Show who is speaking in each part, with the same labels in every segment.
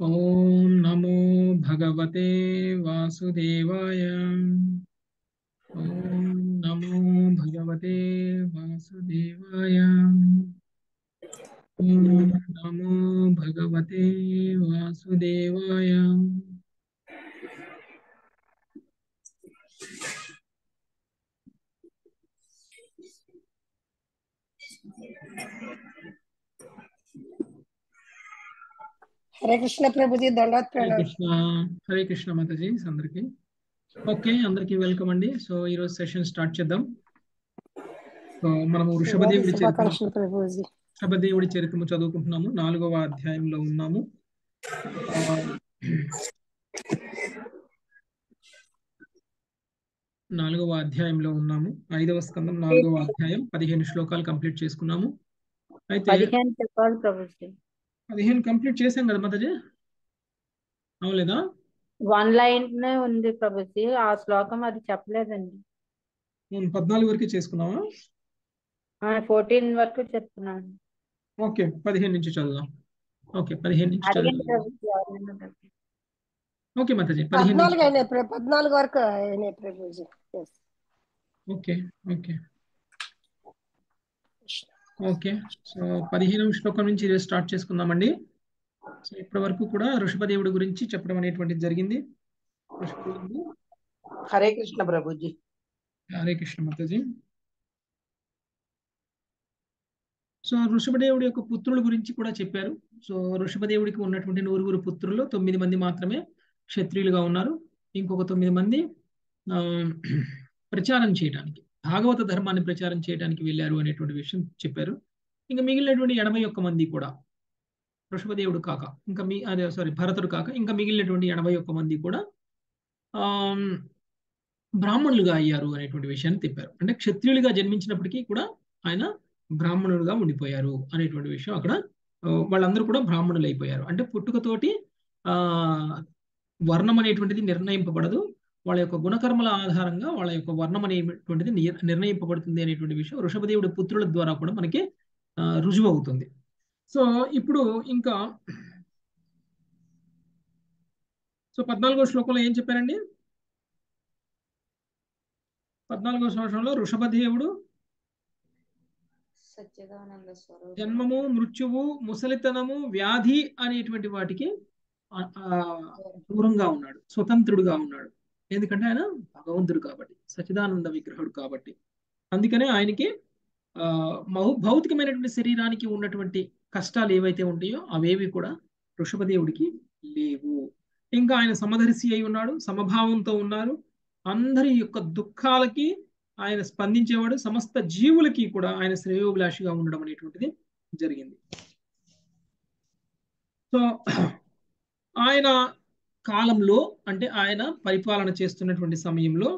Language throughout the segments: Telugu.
Speaker 1: ॐ नमो भगवते वासुदेवाय। ॐ नमो भगवते वासुदेवाय। ॐ नमो भगवते वासुदेवाय।
Speaker 2: హరే కృష్ణ ప్రభుజీ దండవత్
Speaker 1: కృష్ణ హరే కృష్ణ మాతాజీ అందరికి. ఓకే అందరికి వెల్కమ్ అండి. సో ఈరోజు సెషన్ స్టార్ట్ చేద్దాం. సో మనము వృషభదేవుడి వృషభదేవుడి చరిత్రము చదువుకుంటున్నాము. నాలుగవ అధ్యాయంలో ఉన్నాము. నాలుగవ అధ్యాయంలో ఉన్నాము. ఐదవ స్కందం నాలుగవ అధ్యాయం పదిహేను శ్లోకాలు కంప్లీట్ చేసుకున్నాము. అయితే
Speaker 3: పదిహేను
Speaker 1: కంప్లీట్ చేశాం కదా మాతాజీ? అవలేదా
Speaker 3: వన్ లైన్ ఉంది ప్రభుజీ ఆ శ్లోకం అది చెప్పలేదండి.
Speaker 1: నేను పద్నాలుగు వరకే చేసుకున్నావా?
Speaker 3: ఫోర్టీన్ వరకు చెప్తున్నాను.
Speaker 1: ఓకే పదిహేను నుంచి చదువుదాం. ఓకే పదిహేను నుంచి చదువుదాం. ఓకే మాతాజీ పదిహేను
Speaker 2: పద్నాలుగు అయినాయి పద్నాలుగు వరకు అయినాయి ప్రభుజీ. Yes.
Speaker 1: Okay okay. Okay. So పదిహేనవ శ్లోకం నుంచి స్టార్ట్ చేసుకుందామండి. సో ఇప్పటి వరకు కూడా ఋషభదేవుడి గురించి చెప్పడం అనేటువంటిది జరిగింది.
Speaker 4: హరే కృష్ణ ప్రభుజీ.
Speaker 1: హరే కృష్ణ మాతాజీ. సో ఋషభదేవుడి యొక్క పుత్రుల గురించి కూడా చెప్పారు. సో ఋషభదేవుడికి ఉన్నటువంటి నూరుగురు పుత్రులు తొమ్మిది మంది మాత్రమే క్షత్రియులుగా ఉన్నారు. ఇంకొక తొమ్మిది మంది ఆ, ప్రచారం చేయడానికి భాగవత ధర్మాన్ని ప్రచారం చేయడానికి వెళ్ళారు అనేటువంటి విషయం చెప్పారు. ఇంకా మిగిలినటువంటి ఎనభై ఒక్క మంది కూడా వృషభదేవుడు కాక ఇంకా మీ అదే సారీ భరతుడు కాక ఇంకా మిగిలినటువంటి ఎనభై ఒక్క మంది కూడా బ్రాహ్మణులుగా అయ్యారు అనేటువంటి విషయాన్ని తిప్పారు. అంటే క్షత్రియులుగా జన్మించినప్పటికీ కూడా ఆయన బ్రాహ్మణులుగా ఉండిపోయారు అనేటువంటి విషయం అక్కడ వాళ్ళందరూ కూడా బ్రాహ్మణులు అయిపోయారు అంటే పుట్టుకతోటి ఆ వర్ణం అనేటువంటిది నిర్ణయింపబడదు. వాళ్ళ యొక్క గుణకర్మల ఆధారంగా వాళ్ళ యొక్క వర్ణం అనేటువంటిది నిర్- నిర్ణయింపబడుతుంది అనేటువంటి విషయం వృషభదేవుడి పుత్రుల ద్వారా కూడా మనకి రుజువు అవుతుంది సో ఇప్పుడు ఇంకా సో పద్నాలుగో శ్లోకంలో ఏం చెప్పారండి? పద్నాలుగో శ్లోకంలో వృషభదేవుడు జన్మము మృత్యువు ముసలితనము వ్యాధి అనేటువంటి వాటికి దూరంగా ఉన్నాడు స్వతంత్రుడుగా ఉన్నాడు. ఎందుకంటే ఆయన భగవంతుడు కాబట్టి సచిదానంద విగ్రహుడు కాబట్టి. అందుకనే ఆయనకి ఆ భౌతికమైనటువంటి శరీరానికి ఉన్నటువంటి కష్టాలు ఏవైతే ఉంటాయో అవేవి కూడా ఋషభదేవుడికి లేవు. ఇంకా ఆయన సమధరిసి అయి ఉన్నాడు సమభావంతో ఉన్నారు. అందరి యొక్క దుఃఖాలకి ఆయన స్పందించేవాడు సమస్త జీవులకి కూడా ఆయన శ్రేయోభిలాషిగా ఉండడం అనేటువంటిది జరిగింది. సో ఆయన కాలంలో అంటే ఆయన పరిపాలన చేస్తున్నటువంటి సమయంలో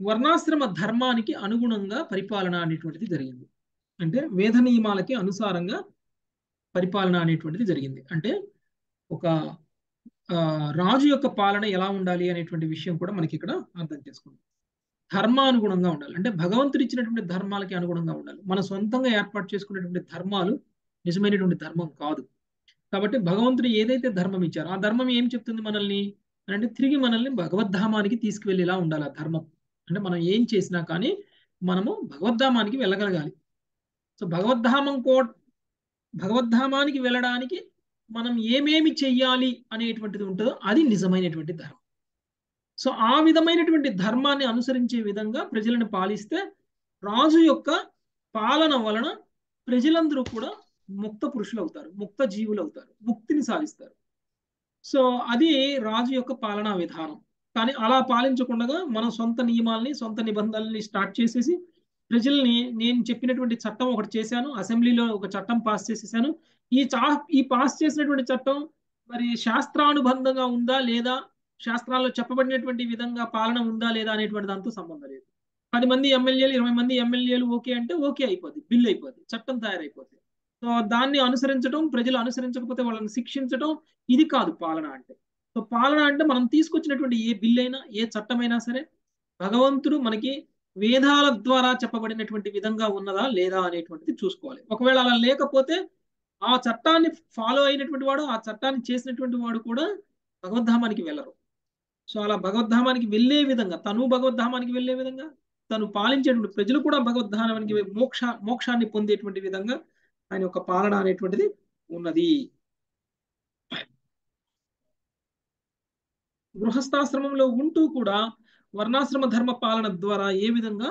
Speaker 1: వర్ణాశ్రమ ధర్మానికి అనుగుణంగా పరిపాలన అనేటువంటిది జరిగింది. అంటే వేద నియమాలకి అనుసారంగా పరిపాలన అనేటువంటిది జరిగింది. అంటే ఒక ఆ, రాజు యొక్క పాలన ఎలా ఉండాలి అనేటువంటి విషయం కూడా మనకి ఇక్కడ అర్థం చేసుకుంటాం ధర్మానుగుణంగా ఉండాలి. అంటే భగవంతుడు ఇచ్చినటువంటి ధర్మాలకి అనుగుణంగా ఉండాలి. మన సొంతంగా ఏర్పాటు చేసుకున్నటువంటి ధర్మాలు నిజమైనటువంటి ధర్మం కాదు. కాబట్టి భగవంతుడు ఏదైతే ధర్మం ఇచ్చారో ఆ ధర్మం ఏం చెప్తుంది మనల్ని? అంటే తిరిగి మనల్ని భగవద్ధామానికి తీసుకువెళ్ళేలా ఉండాలి ఆ ధర్మం. అంటే మనం ఏం చేసినా కానీ మనము భగవద్ధామానికి వెళ్ళగలగాలి. సో భగవద్ధామం కో భగవద్ధామానికి వెళ్ళడానికి మనం ఏమేమి చెయ్యాలి అనేటువంటిది ఉంటుందో అది నిజమైనటువంటి ధర్మం. సో ఆ విధమైనటువంటి ధర్మాన్ని అనుసరించే విధంగా ప్రజలను పాలిస్తే రాజు యొక్క పాలన వలన ప్రజలందరూ కూడా ముక్త పురుషులు అవుతారు ముక్త జీవులు అవుతారు ముక్తిని సాధిస్తారు. సో అది రాజు యొక్క పాలనా విధానం. కానీ అలా పాలించకుండా మనం సొంత నియమాల్ని సొంత నిబంధనల్ని స్టార్ట్ చేసేసి ప్రజల్ని నేను చెప్పినటువంటి చట్టం ఒకటి చేశాను అసెంబ్లీలో ఒక చట్టం పాస్ చేసేసాను. ఈ చా ఈ పాస్ చేసినటువంటి చట్టం మరి శాస్త్రానుబంధంగా ఉందా లేదా శాస్త్రాల్లో చెప్పబడినటువంటి విధంగా పాలన ఉందా లేదా అనేటువంటి దాంతో సంబంధం లేదు. పది మంది ఎమ్మెల్యేలు ఇరవై మంది ఎమ్మెల్యేలు ఓకే అంటే ఓకే అయిపోద్ది బిల్ అయిపోద్ది చట్టం తయారైపోద్ది. సో దాన్ని అనుసరించడం ప్రజలు అనుసరించకపోతే వాళ్ళని శిక్షించడం ఇది కాదు పాలన అంటే. సో పాలన అంటే మనం తీసుకొచ్చినటువంటి ఏ బిల్ అయినా ఏ చట్టమైనా సరే భగవంతుడు మనకి వేదాల ద్వారా చెప్పబడినటువంటి విధంగా ఉన్నదా లేదా అనేటువంటిది చూసుకోవాలి. ఒకవేళ అలా లేకపోతే ఆ చట్టాన్ని ఫాలో అయినటువంటి వాడు ఆ చట్టాన్ని చేసినటువంటి వాడు కూడా భగవద్ధామానికి వెళ్ళరు. సో అలా భగవద్ధామానికి వెళ్ళే విధంగా తను భగవద్ధామానికి వెళ్ళే విధంగా తను పాలించేటువంటి ప్రజలు కూడా భగవద్ధామానికి మోక్ష మోక్షాన్ని పొందేటువంటి విధంగా ఆయన యొక్క పాలన అనేటువంటిది ఉన్నది. గృహస్థాశ్రమంలో ఉంటూ కూడా వర్ణాశ్రమ ధర్మ పాలన ద్వారా ఏ విధంగా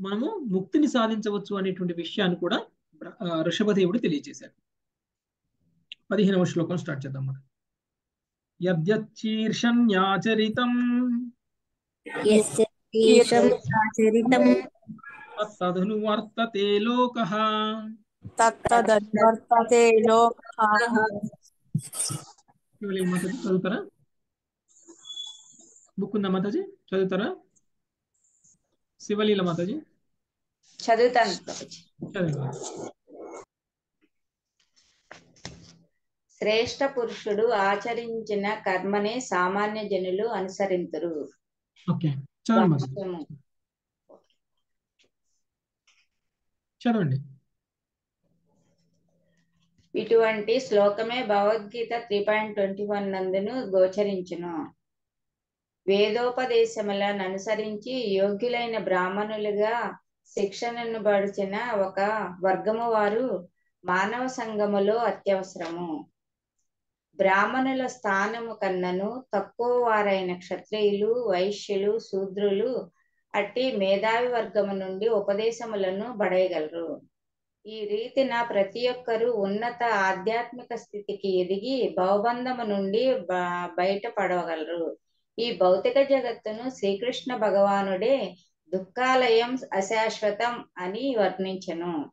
Speaker 1: మనము ముక్తిని సాధించవచ్చు అనేటువంటి విషయాన్ని కూడా ఋషభదేవుడు తెలియజేశారు పదిహేనవ శ్లోకం స్టార్ట్ చేద్దాం మనం. యద్యచ్చీర్షన్యాచరితం తదను వర్తతే లోక.
Speaker 5: తత్తదన్వర్తతే లోకః
Speaker 1: మాతాజీ చదువుతారా బుక్ ఉందా మాతాజీ చదువుతారా శివలీల మాతాజీ
Speaker 3: చదువుతాను శ్రేష్ఠ పురుషుడు ఆచరించిన కర్మనే సామాన్య జనులు అనుసరింతురు
Speaker 1: ఓకే. చదవండి
Speaker 3: ఇటువంటి శ్లోకమే Bhagavad Gita three point twenty one నందును గోచరించును. వేదోపదేశములను అనుసరించి యోగ్యులైన బ్రాహ్మణులుగా శిక్షణను పడిచిన ఒక వర్గము వారు మానవ సంఘములో అత్యవసరము. బ్రాహ్మణుల స్థానము కన్నను తక్కువ వారైన క్షత్రియులు వైశ్యులు శూద్రులు అట్టి మేధావి వర్గము నుండి ఉపదేశములను బడేయగలరు ఈ రీతిన ప్రతి ఒక్కరూ ఉన్నత ఆధ్యాత్మిక స్థితికి ఎదిగి భవబంధము నుండి బ- బయటపడగలరు ఈ భౌతిక జగత్తును శ్రీకృష్ణ భగవానుడే దుఃఖాలయం అశాశ్వతం అని వర్ణించెను.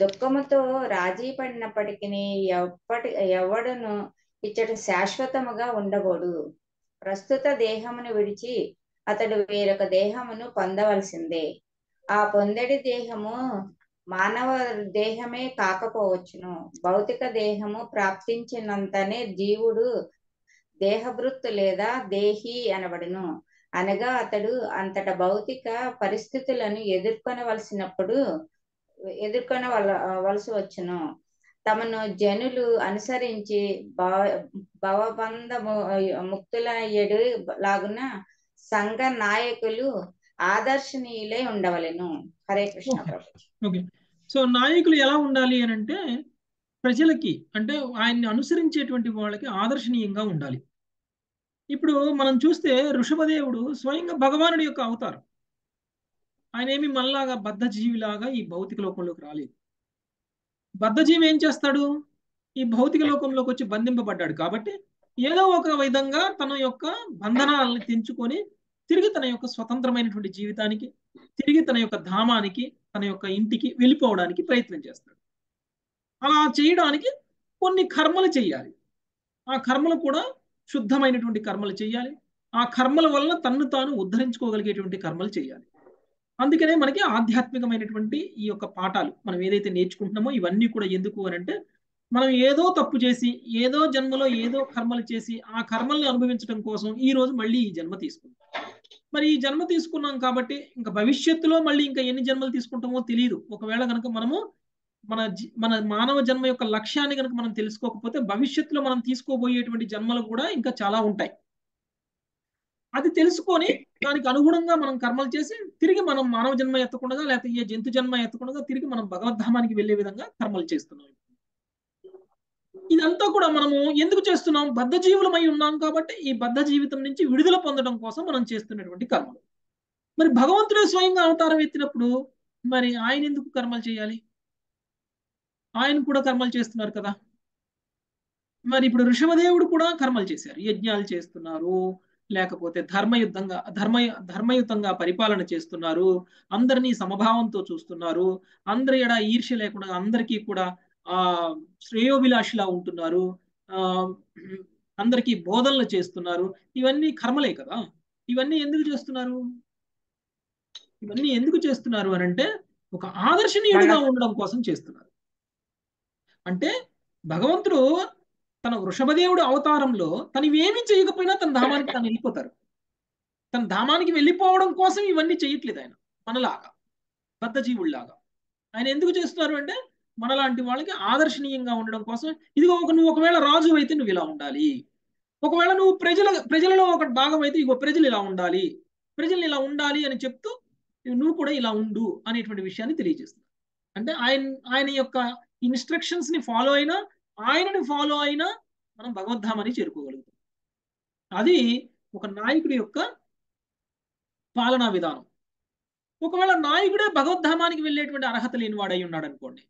Speaker 3: దుఃఖముతో రాజీ పడినప్పటికీ ఎప్పటి ఎవడును ఇచ్చట శాశ్వతముగా ఉండబోడు. ప్రస్తుత దేహమును విడిచి అతడు వేరొక దేహమును పొందవలసిందే. ఆ పొందడి దేహము మానవ దేహమే కాకపోవచ్చును. భౌతిక దేహము ప్రాప్తించినంతనే జీవుడు దేహభృత్తు లేదా దేహి అనబడును. అనగా అతడు అంతట భౌతిక పరిస్థితులను ఎదుర్కొనవలసినప్పుడు ఎదుర్కొన వలసి వచ్చును తమను జనులు అనుసరించి భవ భవబంధము ముక్తులయ్యడు లాగున సంఘ నాయకులు ఆదర్శనీయులై ఉండవలెను. హరే కృష్ణ. ప్రభు.
Speaker 1: సో నాయకులు ఎలా ఉండాలి అని అంటే ప్రజలకి అంటే ఆయన్ని అనుసరించేటువంటి వాళ్ళకి ఆదర్శనీయంగా ఉండాలి. ఇప్పుడు మనం చూస్తే ఋషభదేవుడు స్వయంగా భగవానుడి యొక్క అవతారం. ఆయన ఏమి మనలాగా బద్ధజీవిలాగా ఈ భౌతిక లోకంలోకి రాలేదు. బద్ధజీవి ఏం చేస్తాడు? ఈ భౌతిక లోకంలోకి వచ్చి బంధింపబడ్డాడు కాబట్టి ఏదో ఒక విధంగా తన యొక్క బంధనాలను తెంచుకొని తిరిగి తన యొక్క స్వతంత్రమైనటువంటి జీవితానికి తిరిగి తన యొక్క ధామానికి తన యొక్క ఇంటికి వెళ్ళిపోవడానికి ప్రయత్నం చేస్తాడు. అలా చేయడానికి కొన్ని కర్మలు చేయాలి. ఆ కర్మలు కూడా శుద్ధమైనటువంటి కర్మలు చేయాలి. ఆ కర్మల వలన తన్ను తాను ఉద్ధరించుకోగలిగేటువంటి కర్మలు చేయాలి. అందుకనే మనకి ఆధ్యాత్మికమైనటువంటి ఈ యొక్క పాఠాలు మనం ఏదైతే నేర్చుకుంటున్నామో ఇవన్నీ కూడా ఎందుకు అని అంటే మనం ఏదో తప్పు చేసి ఏదో జన్మలో ఏదో కర్మలు చేసి ఆ కర్మల్ని అనుభవించడం కోసం ఈ రోజు మళ్ళీ ఈ జన్మ తీసుకుంటాం మరి ఈ జన్మ తీసుకున్నాం కాబట్టి ఇంకా భవిష్యత్తులో మళ్ళీ ఇంకా ఎన్ని జన్మలు తీసుకుంటామో తెలియదు ఒకవేళ కనుక మనము మన మన మానవ జన్మ యొక్క లక్ష్యాన్ని కనుక మనం తెలుసుకోకపోతే భవిష్యత్తులో మనం తీసుకోబోయేటువంటి జన్మలు కూడా ఇంకా చాలా ఉంటాయి. అది తెలుసుకొని దానికి అనుగుణంగా మనం కర్మలు చేసి తిరిగి మనం మానవ జన్మ ఎత్తకుండా లేకపోతే ఏ జంతు జన్మ ఎత్తకుండా తిరిగి మనం భగవద్ధామానికి వెళ్ళే విధంగా కర్మలు చేస్తున్నాం. ఇదంతా కూడా మనము ఎందుకు చేస్తున్నాం? బద్ధ జీవులమై ఉన్నాం కాబట్టి ఈ బద్ధ జీవితం నుంచి విడుదల పొందడం కోసం మనం చేస్తున్నటువంటి కర్మలు. మరి భగవంతుడే స్వయంగా అవతారం ఎత్తినప్పుడు మరి ఆయన ఎందుకు కర్మలు చేయాలి? ఆయన కూడా కర్మలు చేస్తున్నారు కదా. మరి ఇప్పుడు ఋషభదేవుడు కూడా కర్మలు చేశారు. యజ్ఞాలు చేస్తున్నారు. లేకపోతే ధర్మయుద్ధంగా ధర్మ ధర్మయుతంగా పరిపాలన చేస్తున్నారు. అందరినీ సమభావంతో చూస్తున్నారు. అందరి ఎడ ఈర్ష్య లేకుండా అందరికీ కూడా ఆ శ్రేయోభిలాషిలా ఉంటున్నారు. ఆ అందరికీ బోధనలు చేస్తున్నారు. ఇవన్నీ కర్మలే కదా? ఇవన్నీ ఎందుకు చేస్తున్నారు? ఇవన్నీ ఎందుకు చేస్తున్నారు అని అంటే ఒక ఆదర్శనీయుడిగా ఉండడం కోసం చేస్తున్నారు. అంటే భగవంతుడు తన వృషభదేవుడు అవతారంలో తను ఏమీ చేయకపోయినా తన ధామానికి తను వెళ్ళిపోతారు. తన ధామానికి వెళ్ళిపోవడం కోసం ఇవన్నీ చేయట్లేదు ఆయన. మనలాగా బద్ధజీవుల్లాగా ఆయన ఎందుకు చేస్తున్నారు అంటే మనలాంటి వాళ్ళకి ఆదర్శనీయంగా ఉండడం కోసం ఇదిగో ఒక నువ్వు ఒకవేళ రాజు అయితే నువ్వు ఇలా ఉండాలి. ఒకవేళ నువ్వు ప్రజల ప్రజలలో ఒక భాగం అయితే ఇగో ప్రజలు ఇలా ఉండాలి. ప్రజలు ఇలా ఉండాలి అని చెప్తూ నువ్వు కూడా ఇలా ఉండు అనేటువంటి విషయాన్ని తెలియజేస్తుంది అంటే ఆయన ఆయన యొక్క ఇన్స్ట్రక్షన్స్ని ఫాలో అయినా ఆయనని ఫాలో అయినా మనం భగవద్ధామని చేరుకోగలుగుతాం. అది ఒక నాయకుడి యొక్క పాలనా విధానం. ఒకవేళ నాయకుడే భగవద్ధామానికి వెళ్ళేటువంటి అర్హత లేని వాడై ఉన్నాడు అనుకోండి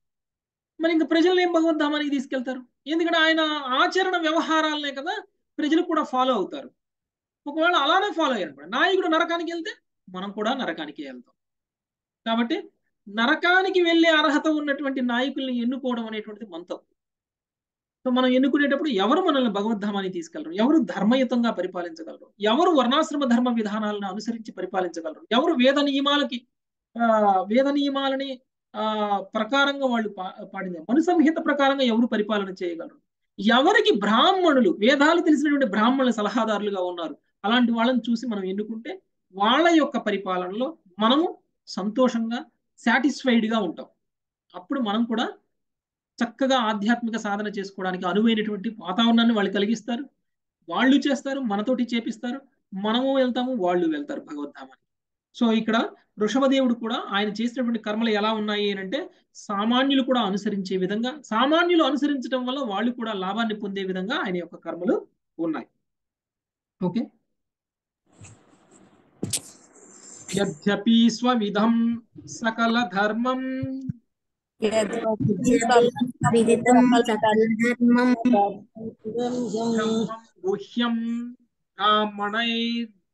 Speaker 1: మరి ఇంకా ప్రజల్ని ఏం భగవద్ధామానికి తీసుకెళ్తారు? ఎందుకంటే ఆయన ఆచరణ వ్యవహారాలనే కదా ప్రజలు కూడా ఫాలో అవుతారు. ఒకవేళ అలానే ఫాలో అయ్యారు నాయకుడు నరకానికి వెళ్తే మనం కూడా నరకానికి వెళ్తాం. కాబట్టి నరకానికి వెళ్ళే అర్హత ఉన్నటువంటి నాయకుల్ని ఎన్నుకోవడం అనేటువంటిది మన తప్పు సో మనం ఎన్నుకునేటప్పుడు ఎవరు మనల్ని భగవద్ధామానికి తీసుకెళ్ళరు? ఎవరు ధర్మయుతంగా పరిపాలించగలరు? ఎవరు వర్ణాశ్రమ ధర్మ విధానాలను అనుసరించి పరిపాలించగలరు? ఎవరు వేద నియమాలకి ఆ వేద నియమాలని ఆ ప్రకారంగా వాళ్ళు పాడింది. మను సంహిత ప్రకారంగా ఎవరు పరిపాలన చేయగలరు? ఎవరికి బ్రాహ్మణులు వేదాలు తెలిసినటువంటి బ్రాహ్మణుల సలహాదారులుగా ఉన్నారు? అలాంటి వాళ్ళని చూసి మనం ఎన్నుకుంటే వాళ్ళ యొక్క పరిపాలనలో మనము సంతోషంగా సాటిస్ఫైడ్గా ఉంటాం. అప్పుడు మనం కూడా చక్కగా ఆధ్యాత్మిక సాధన చేసుకోవడానికి అనువైనటువంటి వాతావరణాన్ని వాళ్ళు కలిగిస్తారు. వాళ్ళు చేస్తారు మనతోటి చేపిస్తారు. మనము వెళ్తాము వాళ్ళు వెళ్తారు భగవద్ధామానికి సో ఇక్కడ వృషభదేవుడు కూడా ఆయన చేసినటువంటి కర్మలు ఎలా ఉన్నాయి అంటే సామాన్యులు కూడా అనుసరించే విధంగా సామాన్యులు అనుసరించడం వల్ల వాళ్ళు కూడా లాభాన్ని పొందే విధంగా ఆయన యొక్క కర్మలు ఉన్నాయి. ఓకే? యద్యపి స్వవిధం సకల ధర్మం గుహ్యం బ్రాహ్మణై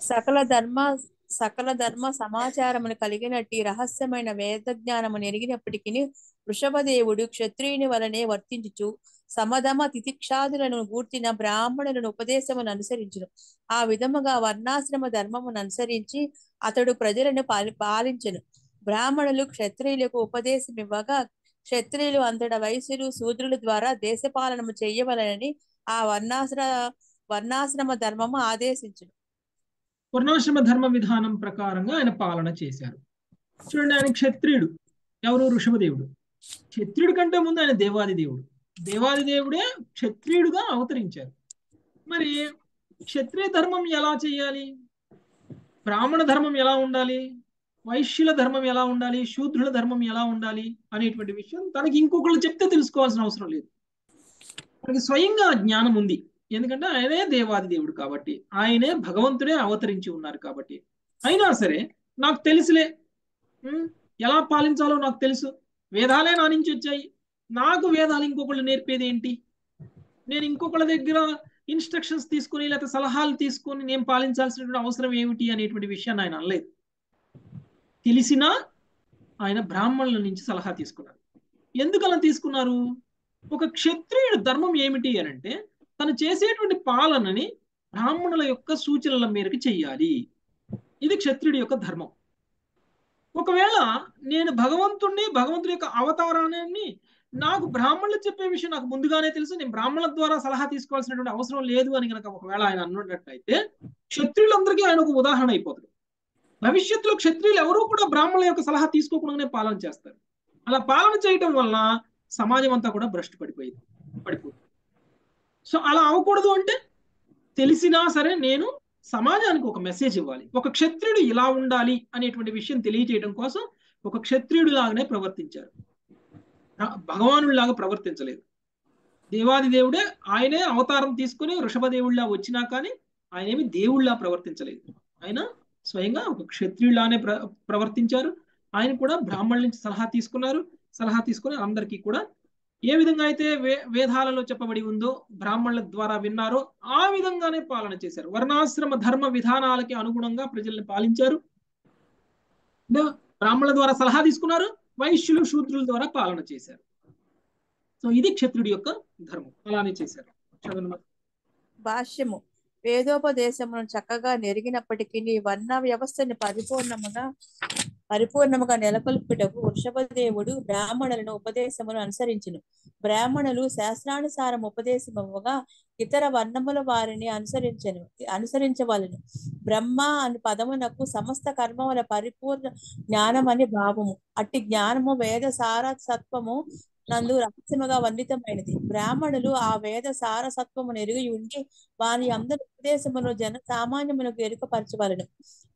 Speaker 6: సకల ధర్మ సకల ధర్మ సమాచారమును కలిగినట్టు రహస్యమైన వేద జ్ఞానము ఎరిగినప్పటికీ వృషభదేవుడు క్షత్రియుని వలనే వర్తించుచు సమధమ తితిక్షాదులను గూర్చిన బ్రాహ్మణులను ఉపదేశమును అనుసరించును. ఆ విధముగా వర్ణాశ్రమ ధర్మమును అనుసరించి అతడు ప్రజలను పాలి పాలించను. బ్రాహ్మణులు క్షత్రియులకు ఉపదేశం ఇవ్వగా క్షత్రియులు అంతట వయసులు శూద్రుల ద్వారా దేశపాలనము చేయవలనని ఆ వర్ణాశ్ర వర్ణాశ్రమ ధర్మము ఆదేశించును.
Speaker 1: వర్ణాశ్రమ ధర్మ విధానం ప్రకారంగా ఆయన పాలన చేశారు. చూడండి ఆయన క్షత్రియుడు. ఎవరు? ఋషభదేవుడు. క్షత్రియుడి కంటే ముందు ఆయన దేవాది దేవుడు. దేవాది దేవుడే క్షత్రియుడుగా అవతరించారు. మరి క్షత్రియ ధర్మం ఎలా చేయాలి? బ్రాహ్మణ ధర్మం ఎలా ఉండాలి? వైశ్యుల ధర్మం ఎలా ఉండాలి? శూద్రుల ధర్మం ఎలా ఉండాలి? అనేటువంటి విషయం తనకి ఇంకొకళ్ళు చెప్తే తెలుసుకోవాల్సిన అవసరం లేదు. తనకి స్వయంగా జ్ఞానం ఉంది. ఎందుకంటే ఆయనే దేవాది దేవుడు కాబట్టి ఆయనే భగవంతుడే అవతరించి ఉన్నారు కాబట్టి. అయినా సరే నాకు తెలుసులే. ఎలా పాలించాలో నాకు తెలుసు. వేదాలే నా నుంచి వచ్చాయి. నాకు వేదాలు ఇంకొకళ్ళు నేర్పేది ఏంటి? నేను ఇంకొకళ్ళ దగ్గర ఇన్స్ట్రక్షన్స్ తీసుకొని లేకపోతే సలహాలు తీసుకొని నేను పాలించాల్సినటువంటి అవసరం ఏమిటి అనేటువంటి విషయాన్ని ఆయన అనలేదు. తెలిసినా ఆయన బ్రాహ్మణుల నుంచి సలహా తీసుకున్నారు. ఎందుకు అలా తీసుకున్నారు? ఒక క్షత్రియుడు ధర్మం ఏమిటి అని అంటే తను చేసేటువంటి పాలనని బ్రాహ్మణుల యొక్క సూచనల మేరకు చెయ్యాలి. ఇది క్షత్రుడి యొక్క ధర్మం. ఒకవేళ నేను భగవంతుణ్ణి భగవంతుడి యొక్క అవతారాన్ని నాకు బ్రాహ్మణులు చెప్పే విషయం నాకు ముందుగానే తెలుసు నేను బ్రాహ్మణుల ద్వారా సలహా తీసుకోవాల్సినటువంటి అవసరం లేదు అని కనుక ఒకవేళ ఆయన అన్నట్టయితే క్షత్రియులందరికీ ఆయన ఒక ఉదాహరణ అయిపోతాడు. భవిష్యత్తులో క్షత్రియులు ఎవరూ కూడా బ్రాహ్మణుల యొక్క సలహా తీసుకోకుండానే పాలన చేస్తారు. అలా పాలన చేయటం వలన సమాజం అంతా కూడా భ్రష్టు పడిపోయింది పడిపోతుంది. సో అలా అవ్వకూడదు అంటే తెలిసినా సరే నేను సమాజానికి ఒక మెసేజ్ ఇవ్వాలి. ఒక క్షత్రియుడు ఇలా ఉండాలి అనేటువంటి విషయం తెలియజేయడం కోసం ఒక క్షత్రియుడు లాగానే ప్రవర్తించారు. భగవానుడిలాగా ప్రవర్తించలేదు. దేవాది దేవుడే ఆయనే అవతారం తీసుకుని వృషభదేవుడిలా వచ్చినా కానీ ఆయన ఏమి దేవుళ్ళలా ప్రవర్తించలేదు. ఆయన స్వయంగా ఒక క్షత్రియులానే ప్ర ప్రవర్తించారు. ఆయన కూడా బ్రాహ్మణుల నుంచి సలహా తీసుకున్నారు. సలహా తీసుకుని అందరికీ కూడా ఏ విధంగా అయితే వే వేదాలలో చెప్పబడి ఉందో బ్రాహ్మణుల ద్వారా విన్నారో ఆ విధంగానే పాలన చేశారు. వర్ణాశ్రమ ధర్మ విధానాలకి అనుగుణంగా ప్రజల్ని పాలించారు. బ్రాహ్మణుల ద్వారా సలహా తీసుకున్నారు వైశ్యులు శూద్రుల ద్వారా పాలన చేశారు. సో ఇది క్షత్రుడి యొక్క ధర్మం. అలానే చేశారు.
Speaker 6: భాష్యము. వేదోపదేశమును చక్కగా నెరిగినప్పటికీ వర్ణ వ్యవస్థని పరిపూర్ణముగా పరిపూర్ణముగా నెలకొల్పుటకు వృషభదేవుడు బ్రాహ్మణులను ఉపదేశమును అనుసరించును. బ్రాహ్మణులు శాస్త్రానుసారం ఉపదేశమవ్వగా ఇతర వర్ణముల వారిని అనుసరించను అనుసరించవలను. బ్రహ్మ అని పదమునకు సమస్త కర్మముల పరిపూర్ణ జ్ఞానమని భావము. అట్టి జ్ఞానము వేద సారసత్వము నందు రహస్యముగా వర్ణితమైనది. బ్రాహ్మణులు ఆ వేద సారసత్వము ఎరిగి ఉండి వారి అందరి ఉపదేశమును జన సామాన్యములకు ఎరుకపరచవలను.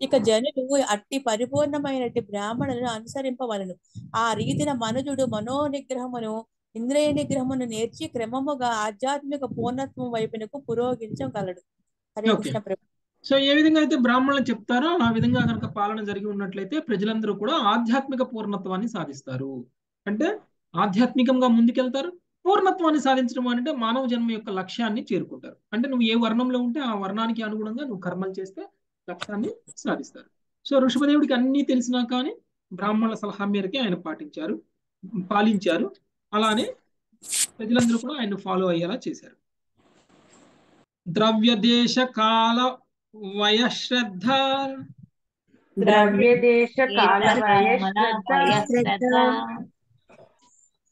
Speaker 6: ఇక జనులు అట్టి పరిపూర్ణమైనటి బ్రాహ్మణులను అనుసరింపవలను. ఆ రీతిన మనుజుడు మనో నిగ్రహమును ఇంద్రియ నిగ్రహమును నేర్చి క్రమముగా ఆధ్యాత్మిక పూర్ణత్వం వైపునకు పురోగించగలడు. హరే
Speaker 1: Okay.
Speaker 6: కృష్ణ ప్రభు.
Speaker 1: సో ఏ విధంగా అయితే బ్రాహ్మణులు చెప్తారో ఆ విధంగా కనుక పాలన జరిగి ఉన్నట్లయితే ప్రజలందరూ కూడా ఆధ్యాత్మిక పూర్ణత్వాన్ని సాధిస్తారు. అంటే ఆధ్యాత్మికంగా ముందుకెళ్తారు. పూర్ణత్వాన్ని సాధించడం అంటే మానవ జన్మ యొక్క లక్ష్యాన్ని చేరుకుంటారు. అంటే నువ్వు ఏ వర్ణంలో ఉంటే ఆ వర్ణానికి అనుగుణంగా నువ్వు కర్మలు చేస్తే లక్ష్యాన్ని సాధిస్తారు. సో ఋషభదేవుడికి అన్నీ తెలిసినా కానీ బ్రాహ్మణుల సలహా మేరకే ఆయన పాటించారు పాలించారు. అలానే ప్రజలందరూ కూడా ఆయన ఫాలో అయ్యేలా చేశారు. ద్రవ్య దేశ కాల వయశ్రద్ధ.
Speaker 3: ద్రవ్య దేశ కాల వయశ్రద్ధ.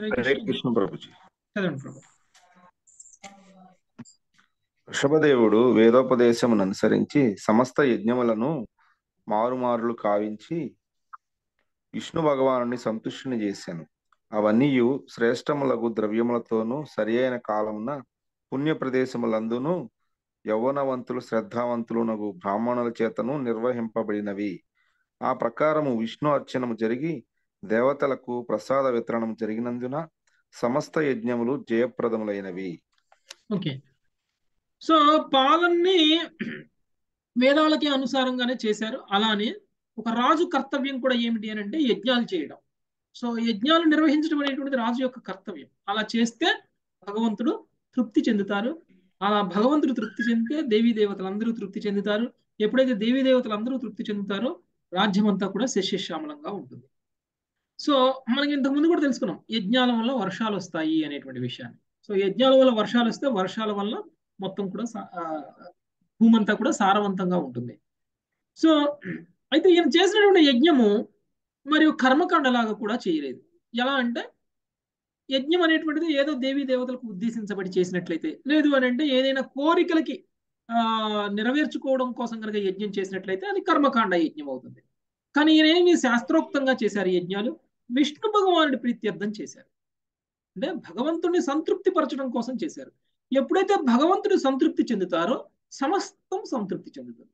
Speaker 1: హరే
Speaker 7: హరే
Speaker 1: కృష్ణ
Speaker 7: కృష్ణ ప్రభుజీ
Speaker 1: చదవండి ప్రభు
Speaker 7: వృషభదేవుడు వేదోపదేశమును అనుసరించి సమస్త యజ్ఞములను మారుమారులు కావించి విష్ణు భగవానుని సంతుష్టిని చేశాను. అవన్నీ శ్రేష్టములగు ద్రవ్యములతోనూ సరి అయిన కాలమున పుణ్య ప్రదేశములందును యౌవనవంతులు శ్రద్ధావంతులునగు బ్రాహ్మణుల చేతను నిర్వహింపబడినవి. ఆ ప్రకారము విష్ణు అర్చనము జరిగి దేవతలకు ప్రసాద వితరణం జరిగినందున సమస్త యజ్ఞములు జయప్రదములైనవి.
Speaker 1: ఓకే. సో పాలన్ని వేదాలకి అనుసారంగానే చేశారు. అలానే ఒక రాజు కర్తవ్యం కూడా ఏమిటి అని అంటే యజ్ఞాలు చేయడం. సో యజ్ఞాలు నిర్వహించడం అనేటువంటిది రాజు యొక్క కర్తవ్యం. అలా చేస్తే భగవంతుడు తృప్తి చెందుతారు. అలా భగవంతుడు తృప్తి చెందితే దేవీ దేవతలందరూ తృప్తి చెందుతారు. ఎప్పుడైతే దేవీ దేవతలందరూ తృప్తి చెందుతారో రాజ్యం అంతా కూడా శస్యశ్యామలంగా ఉంటుంది. సో మనకి ఇంతకు ముందు కూడా తెలుసుకున్నాం యజ్ఞాల వల్ల వర్షాలు వస్తాయి అనేటువంటి విషయాన్ని. సో యజ్ఞాల వల్ల వర్షాలు వస్తే వర్షాల వల్ల మొత్తం కూడా భూమంతా కూడా సారవంతంగా ఉంటుంది. సో అయితే ఈయన చేసినటువంటి యజ్ఞము మరియు కర్మకాండలాగా కూడా చేయలేదు. ఎలా అంటే యజ్ఞం అనేటువంటిది ఏదో దేవీ దేవతలకు ఉద్దేశించబడి చేసినట్లయితే లేదు అని అంటే ఏదైనా కోరికలకి ఆ నెరవేర్చుకోవడం కోసం కనుక యజ్ఞం చేసినట్లయితే అది కర్మకాండ యజ్ఞం అవుతుంది. కానీ ఈయన ఏమి శాస్త్రోక్తంగా చేశారు ఈ యజ్ఞాలు? విష్ణు భగవానుడి ప్రీత్యర్థం చేశారు. అంటే భగవంతుడిని సంతృప్తి పరచడం కోసం చేశారు. ఎప్పుడైతే భగవంతుడు సంతృప్తి చెందుతారో సమస్తం సంతృప్తి చెందుతుంది.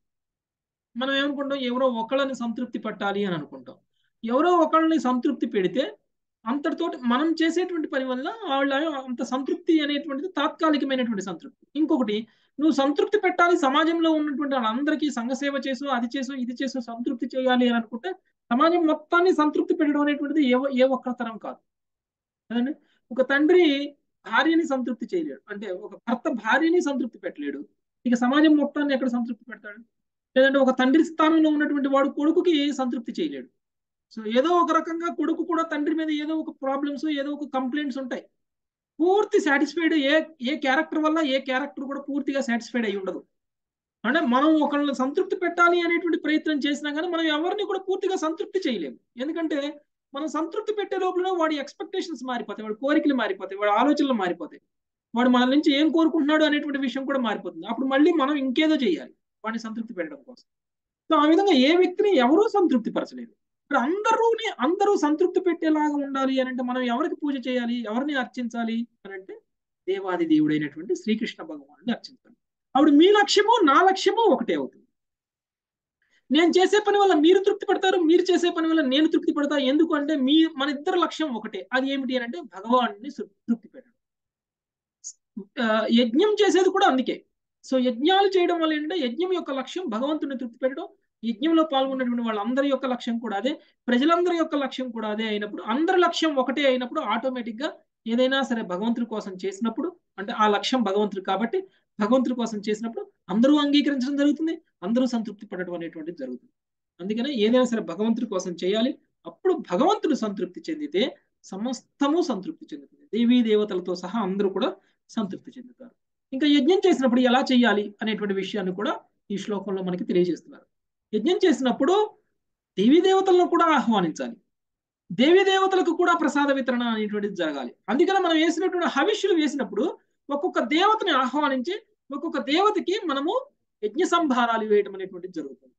Speaker 1: మనం ఏమనుకుంటాం? ఎవరో ఒకళ్ళని సంతృప్తి పట్టాలి అని అనుకుంటాం. ఎవరో ఒకళ్ళని సంతృప్తి పెడితే అంతటితోటి మనం చేసేటువంటి పని వల్ల వాళ్ళ అంత సంతృప్తి అనేటువంటిది తాత్కాలికమైనటువంటి సంతృప్తి. ఇంకొకటి నువ్వు సంతృప్తి పెట్టాలి సమాజంలో ఉన్నటువంటి వాళ్ళందరికీ సంఘసేవ చేసు అది చేసు ఇది చేసు సంతృప్తి చేయాలి అని అనుకుంటే సమాజం మొత్తాన్ని సంతృప్తి పెట్టడం అనేటువంటిది ఏ ఏ ఒక్కతరం కాదు. కదండి ఒక తండ్రి భార్యని సంతృప్తి చేయలేడు. అంటే ఒక భర్త భార్యని సంతృప్తి పెట్టలేడు. ఇక సమాజం మొత్తాన్ని ఎక్కడ సంతృప్తి పెడతాడు? లేదంటే ఒక తండ్రి స్థానంలో ఉన్నటువంటి వాడు కొడుకుకి సంతృప్తి చేయలేడు. సో ఏదో ఒక రకంగా కొడుకు కూడా తండ్రి మీద ఏదో ఒక ప్రాబ్లమ్స్ ఏదో ఒక కంప్లైంట్స్ ఉంటాయి. పూర్తి సాటిస్ఫైడ్ ఏ ఏ క్యారెక్టర్ వల్ల ఏ క్యారెక్టర్ కూడా పూర్తిగా సాటిస్ఫైడ్ అయి ఉండదు. అంటే మనం ఒకళ్ళని సంతృప్తి పెట్టాలి అనేటువంటి ప్రయత్నం చేసినా కానీ మనం ఎవరిని కూడా పూర్తిగా సంతృప్తి చేయలేము. ఎందుకంటే మనం సంతృప్తి పెట్టే లోపల వాడి ఎక్స్పెక్టేషన్స్ మారిపోతాయి వాడి కోరికలు మారిపోతాయి వాడి ఆలోచనలు మారిపోతాయి. వాడు మన నుంచి ఏం కోరుకుంటున్నాడు అనేటువంటి విషయం కూడా మారిపోతుంది. అప్పుడు మళ్ళీ మనం ఇంకేదో చేయాలి వాడిని సంతృప్తి పెట్టడం కోసం. సో ఆ విధంగా ఏ వ్యక్తిని ఎవరూ సంతృప్తి పరచలేదు. ఇప్పుడు అందరూని అందరూ సంతృప్తి పెట్టేలాగా ఉండాలి అని అంటే మనం ఎవరికి పూజ చేయాలి ఎవరిని అర్చించాలి అని అంటే దేవాది దేవుడైనటువంటి శ్రీకృష్ణ భగవానుని అర్చించాలి. అప్పుడు మీ లక్ష్యము నా లక్ష్యము ఒకటే అవుతుంది. నేను చేసే పని వల్ల మీరు తృప్తి పడతారు మీరు చేసే పని వల్ల నేను తృప్తి పడతా. ఎందుకు అంటే మీ మన ఇద్దరు లక్ష్యం ఒకటే. అది ఏమిటి అని అంటే భగవాన్ని తృప్తి పెట్టడం. యజ్ఞం చేసేది కూడా అందుకే. సో యజ్ఞాలు చేయడం వల్ల ఏంటంటే యజ్ఞం యొక్క లక్ష్యం భగవంతుని తృప్తి పెట్టడం. యజ్ఞంలో పాల్గొన్నటువంటి వాళ్ళందరి యొక్క లక్ష్యం కూడా అదే. ప్రజలందరి యొక్క లక్ష్యం కూడా అదే అయినప్పుడు అందరి లక్ష్యం ఒకటే అయినప్పుడు ఆటోమేటిక్గా ఏదైనా సరే భగవంతుడి కోసం చేసినప్పుడు అంటే ఆ లక్ష్యం భగవంతుడు కాబట్టి భగవంతుడి కోసం చేసినప్పుడు అందరూ అంగీకరించడం జరుగుతుంది అందరూ సంతృప్తి పడటం అనేటువంటిది జరుగుతుంది. అందుకనే ఏదైనా సరే భగవంతుడి కోసం చేయాలి అప్పుడు భగవంతుడు సంతృప్తి చెందితే సమస్తము సంతృప్తి చెందుతుంది. దేవీ దేవతలతో సహా అందరూ కూడా సంతృప్తి చెందుతారు. ఇంకా యజ్ఞం చేసినప్పుడు ఎలా చేయాలి అనేటువంటి విషయాన్ని కూడా ఈ శ్లోకంలో మనకి తెలియజేస్తున్నారు. యజ్ఞం చేసినప్పుడు దేవీ దేవతలను కూడా ఆహ్వానించాలి. దేవీ దేవతలకు కూడా ప్రసాద వితరణ అనేటువంటిది జరగాలి. అందుకని మనం వేసినటువంటి హవిష్యులు వేసినప్పుడు ఒక్కొక్క దేవతని ఆహ్వానించి ఒక్కొక్క దేవతకి మనము యజ్ఞ సంభారాలు వేయటం అనేటువంటిది జరుగుతుంది.